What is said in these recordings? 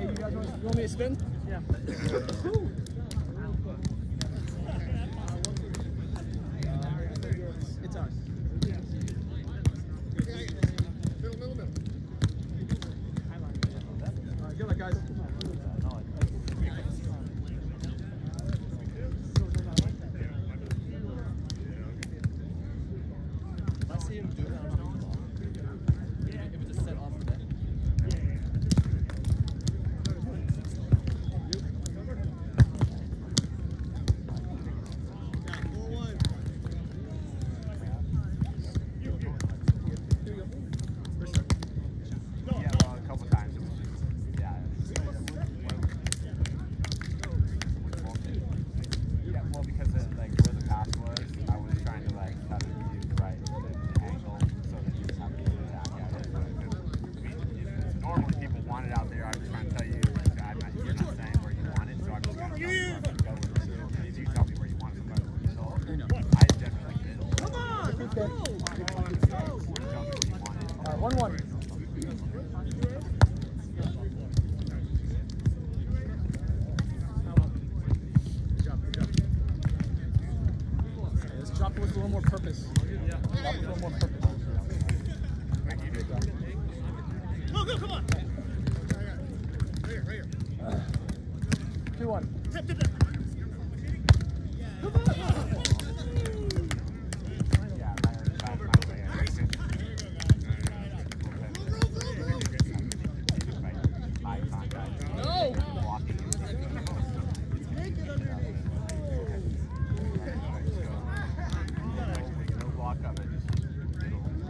You guys want, me to spin? Yeah. it's ours.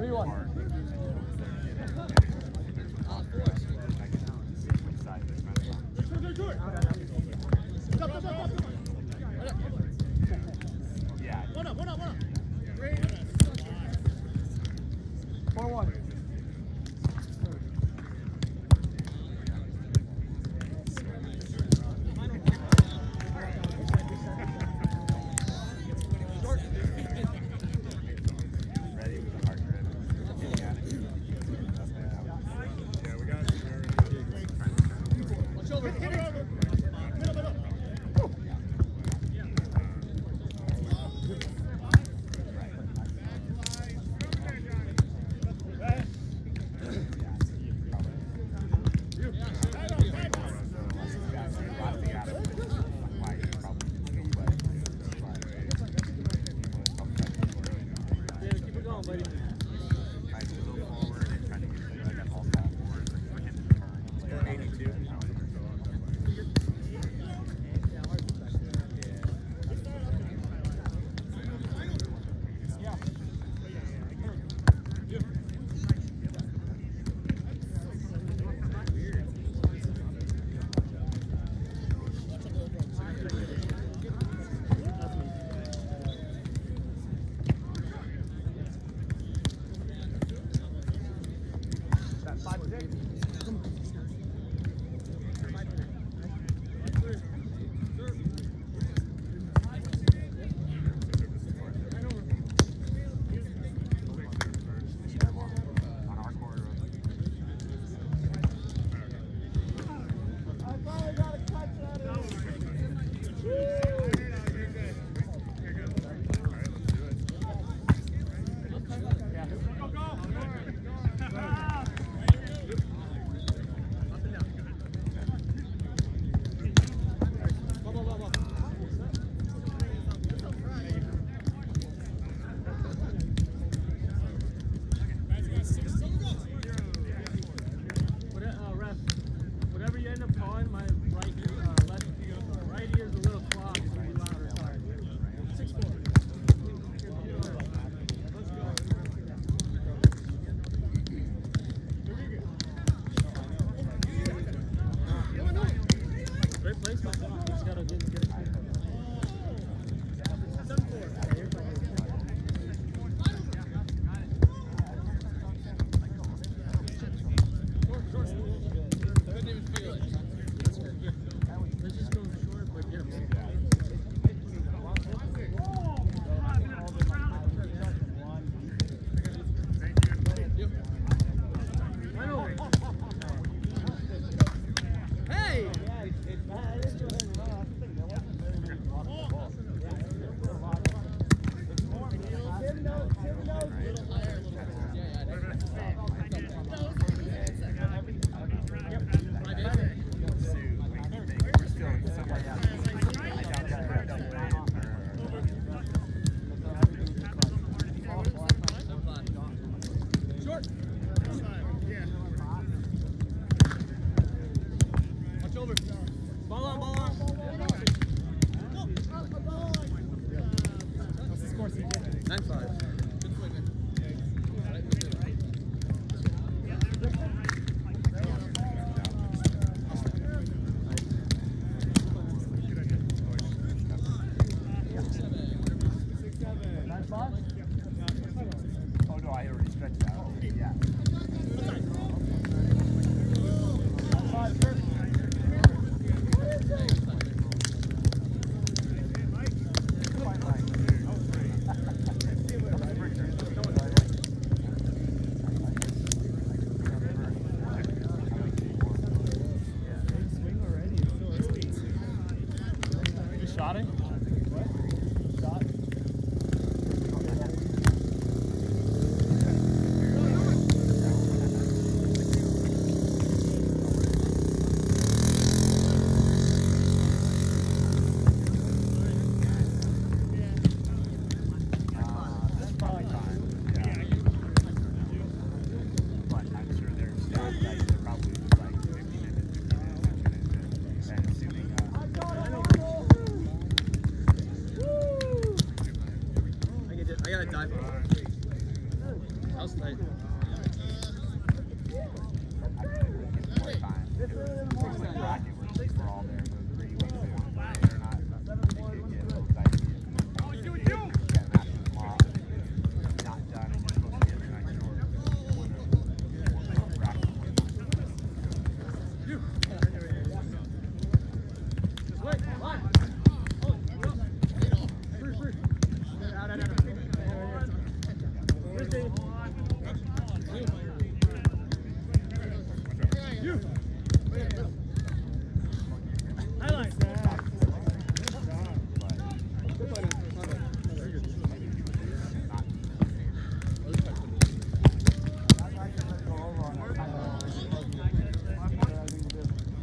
Three one. Four one.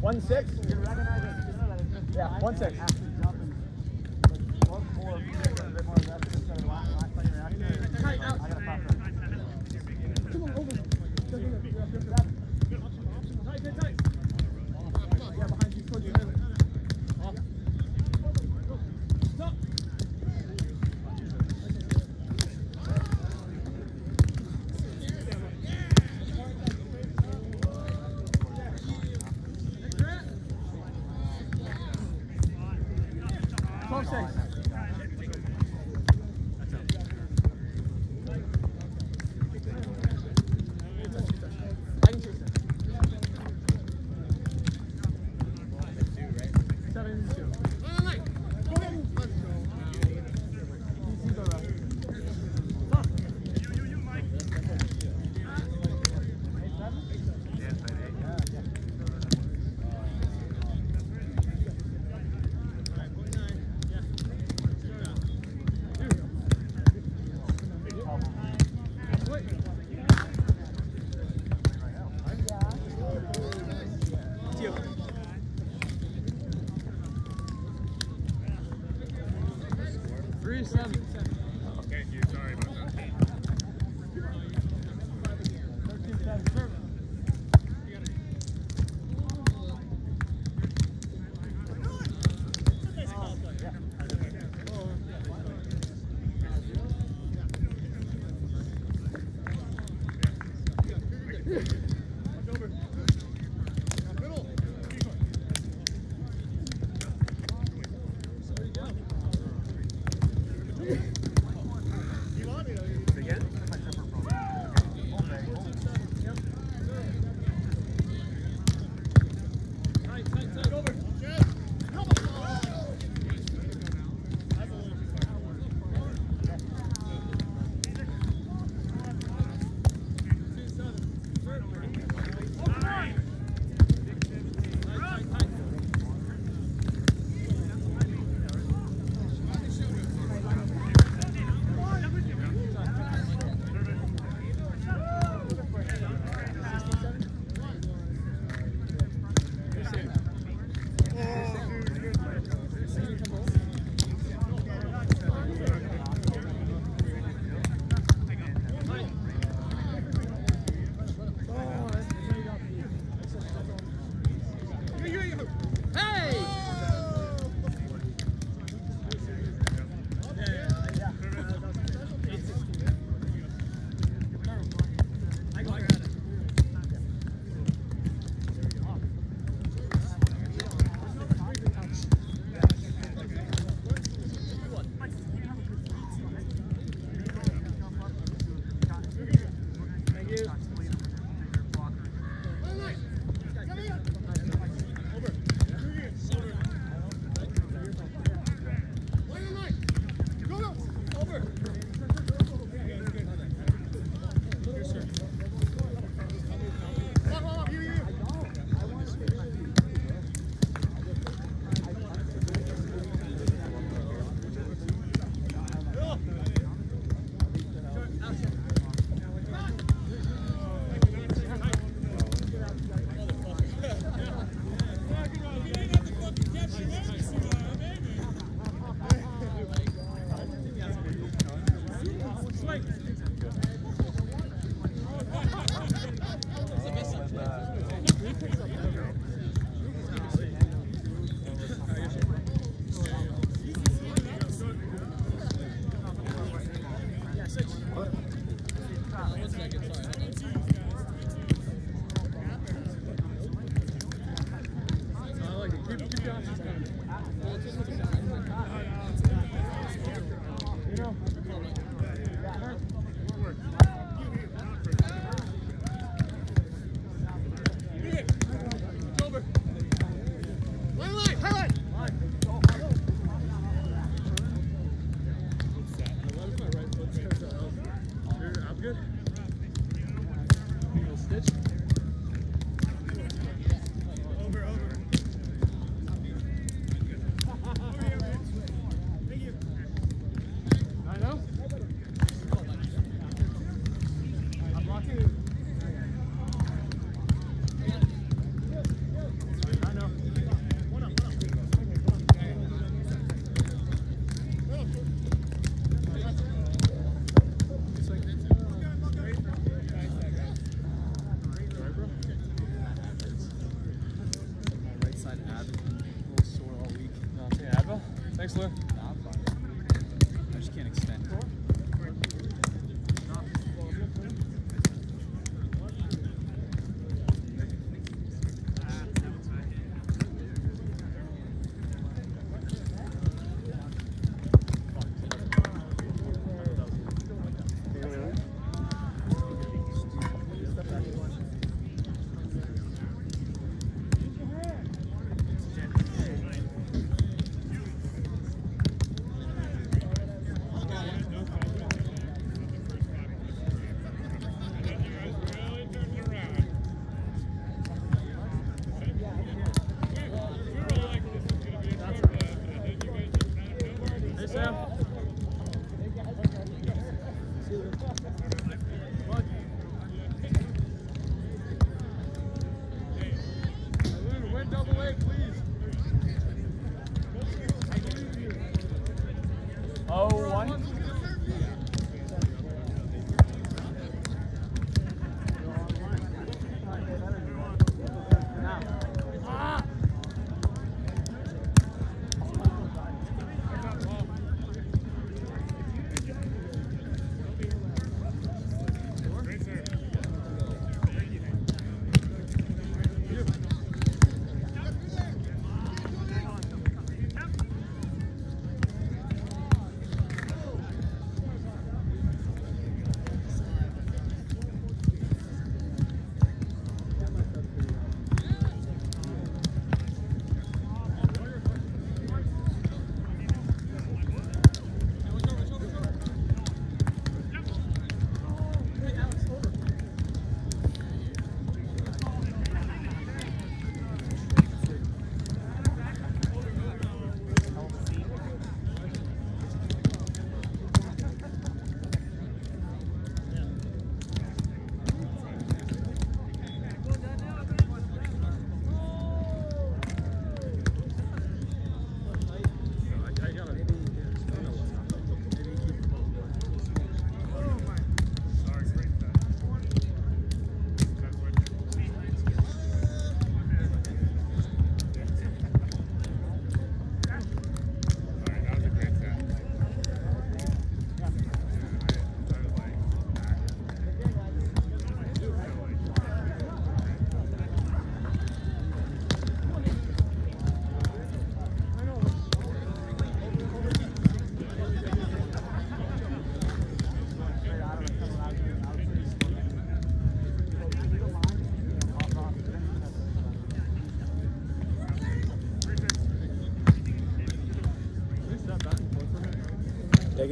One six? Yeah, one six. Tight out. Tight,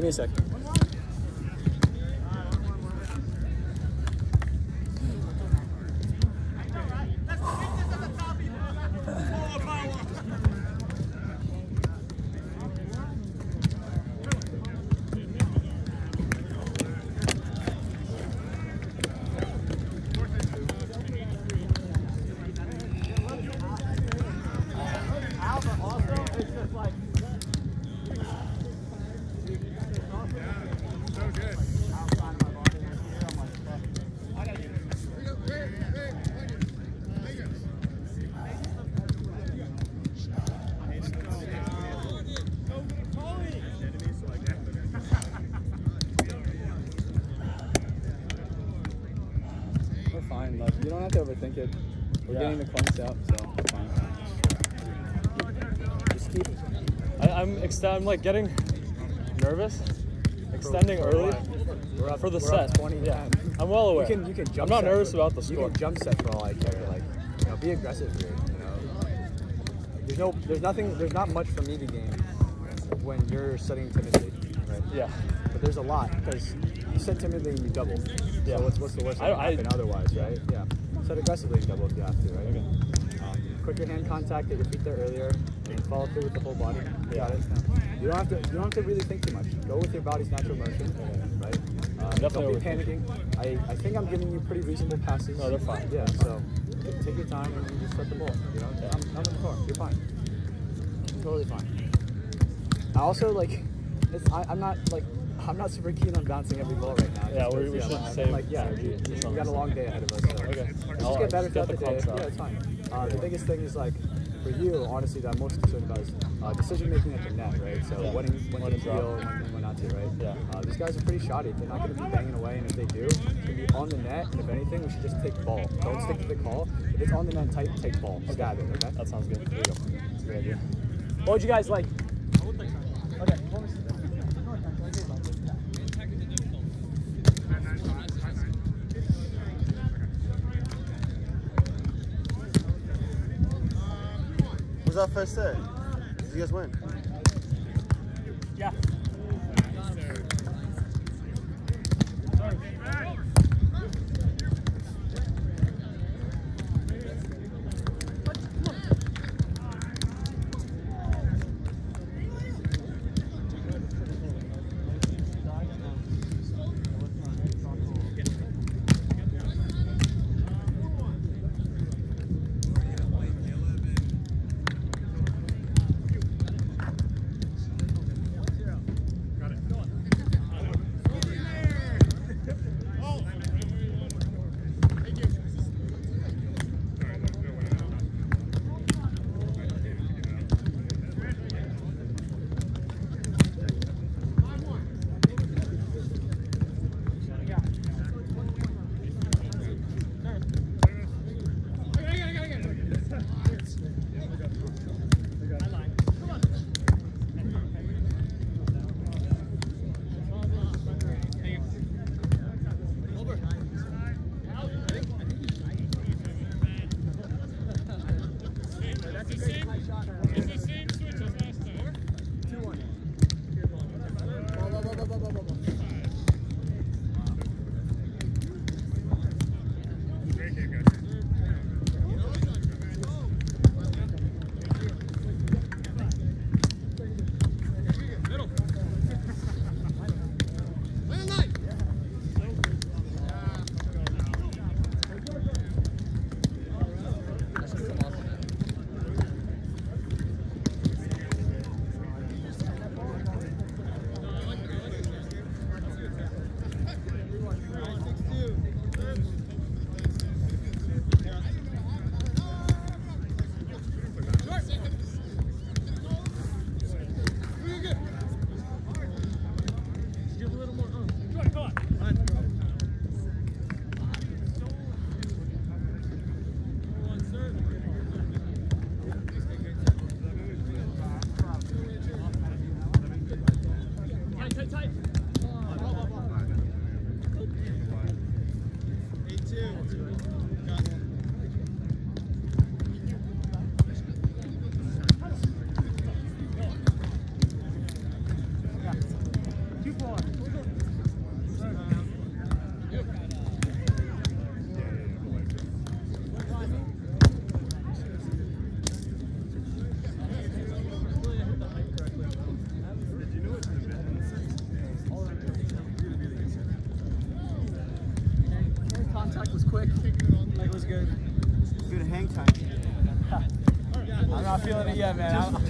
Give it. We're Yeah. getting the clunks out, so fine. Just keep. I, I'm I'm like getting nervous, extending for early? We're up, for the set. 20 yeah, I'm well aware. You can you can jump. I'm not nervous for- about the score. You can jump set for all I care. Like, you know, be aggressive here. You know, there's no, there's nothing, there's not much for me to gain when you're setting timidly, right? Yeah, But there's a lot because you set timidly and you double. Yeah. So what's what's the worst that I- can happen otherwise, right? Yeah. Set aggressively and double if you have to, right? Okay. Um, quicker hand contact, get your feet there earlier, and follow through with the whole body. You Yeah. got it. You don't have to. You don't have to really think too much. Go with your body's natural motion, right? Uh, Definitely don't be panicking. I, I think I'm giving you pretty reasonable passes. No, they're fine. Yeah. So take your time and you just set the ball. You know, I'm, I'm in the car. You're fine. Totally fine. I also like. It's, I, I'm not like. I'm not super keen on bouncing every ball right now. Yeah, we- 'cause, we yeah, should I'm save like, yeah, energy we, we got a long day ahead of us. So Okay. Let's I'll just get better get throughout the the, day. clubs out. Yeah, it's fine. Uh, the biggest thing is like for you, honestly, that I'm most concerned about is uh, decision making at the net, right? So Yeah. when, when When to to deal and when, when not to, right? Yeah. Uh, these guys are pretty shoddy. They're not going to be banging away, and if they do, it's going to be on the net. And if anything, we should just take the ball. Don't stick to the call. If it's on the net, tight, take the ball. Stab it, okay? That sounds good. There you go. That's a great idea. What would you guys like? Okay. Was that first set? Did you guys win? Not feeling it yet, man.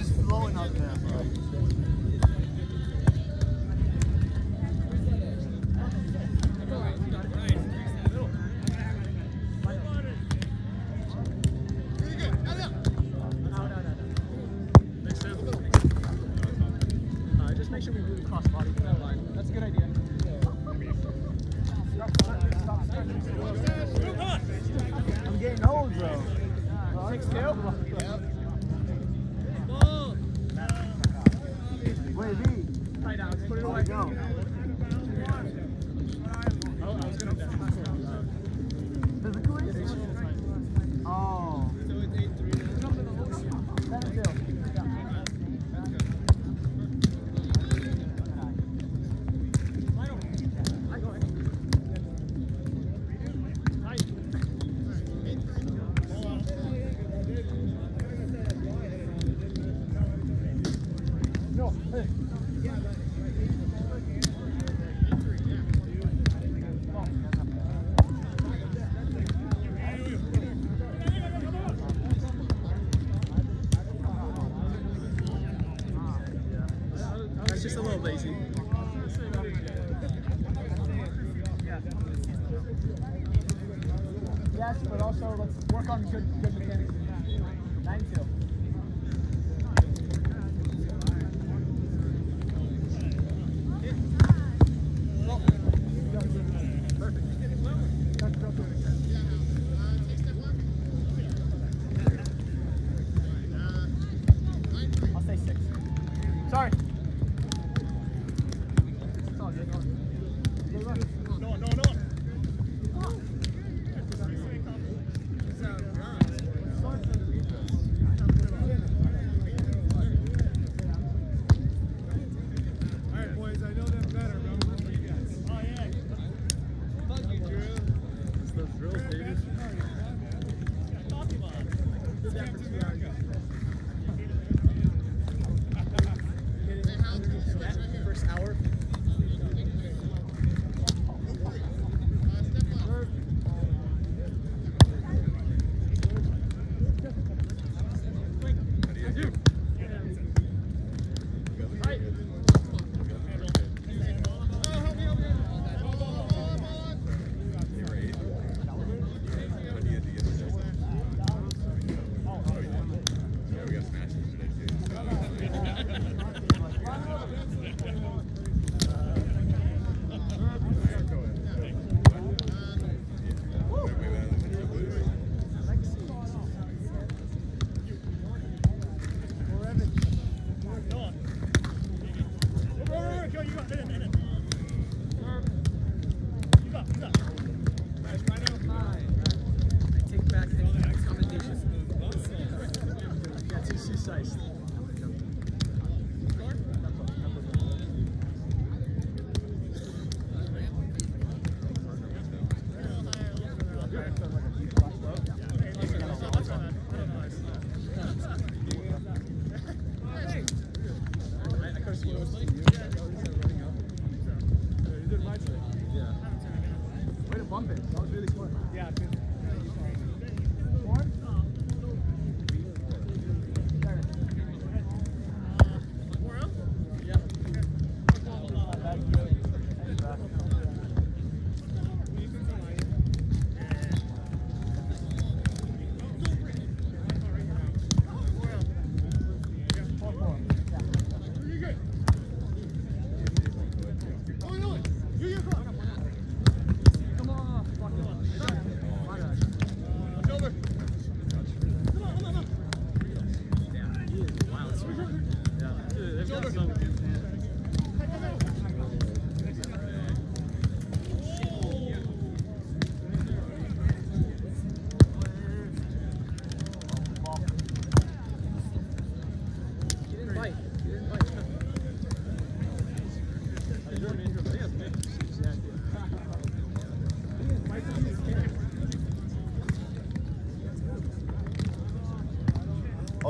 Way to bump it. That was really smart. Yeah,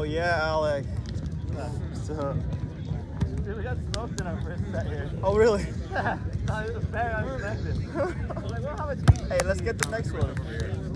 Yeah, Alex. So, Dude, we got smoked in our first set here. Oh really? Yeah. No, it was very unexpected. like, well, how much? Hey, let's get the next one.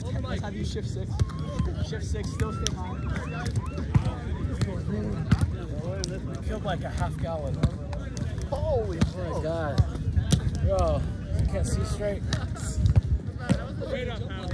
Shift. Let's have you shift six. Shift six. Still stay high. Killed like a half gallon. Holy Oh my god. Yo, I can't see straight. Wait up, pal.